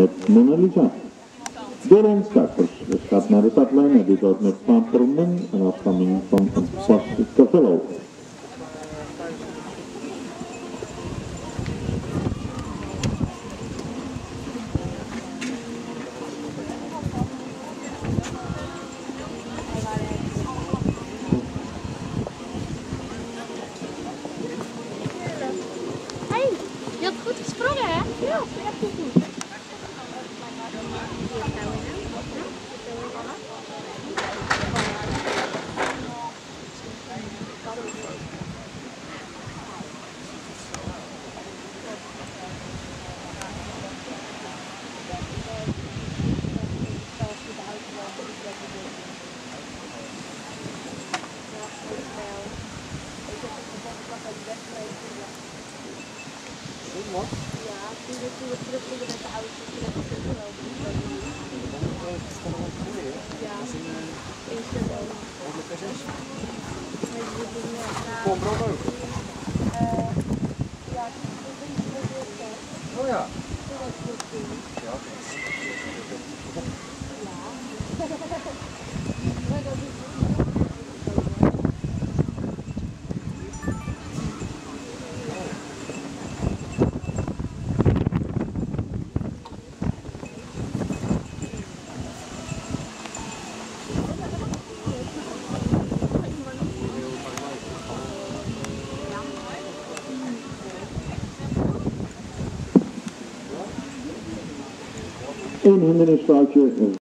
met Mona Lisa. Doreen Kuipers gaat naar de startlijn en doet dat met Papermen, een afstamming van Pas Cavello. Hey, je had goed gesprongen, hè? Ja, ja, goed goed. Ja, toen we toen we terug gingen met de auto, toen heb ik het gelopen. Ja, één keer wel. Net na. Kom, bro, ook. Ja. Oh. Ja. Ja. in him his structure.